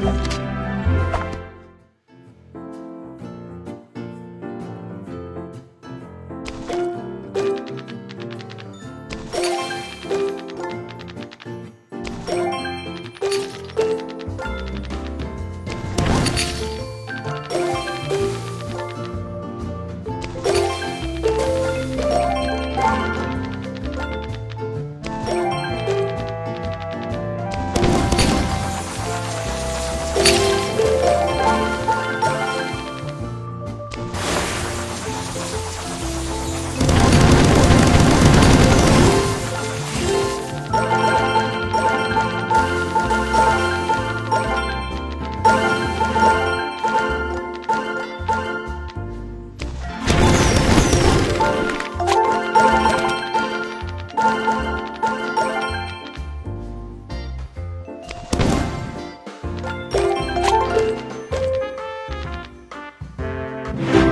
you Bye.